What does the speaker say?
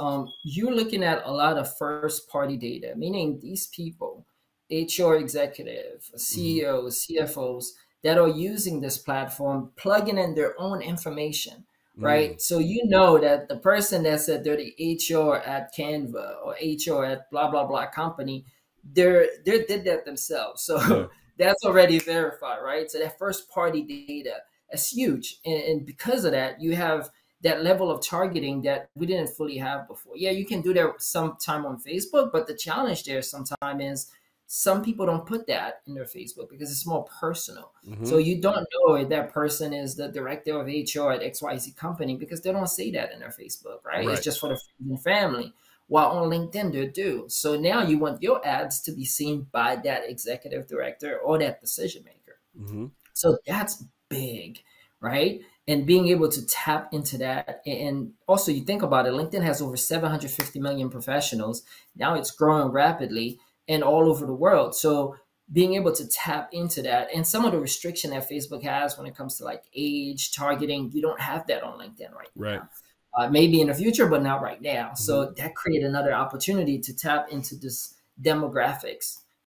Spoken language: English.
um, you're looking at a lot of first party data, meaning these people, HR executive, CEOs, mm-hmm. CFOs, that are using this platform, plugging in their own information, right? Mm. So you know that the person that said they're the HR at Canva or HR at blah blah blah company, they're they did that themselves. So yeah. that's already verified, right? So that first party data is huge, and, and because of that, you have that level of targeting that we didn't fully have before. Yeah, you can do that sometime on Facebook, but the challenge there sometimes is some people don't put that in their Facebook because it's more personal. Mm-hmm. So you don't know if that person is the director of HR at XYZ company because they don't say that in their Facebook, right? right. It's just for the friends and family. While on LinkedIn, they do. So now you want your ads to be seen by that executive director or that decision maker. Mm-hmm. So that's big, right? and being able to tap into that and also you think about it linkedin has over 750 million professionals now it's growing rapidly and all over the world so being able to tap into that and some of the restriction that facebook has when it comes to like age targeting you don't have that on linkedin right right now. Uh, maybe in the future but not right now mm-hmm. so that create another opportunity to tap into this demographics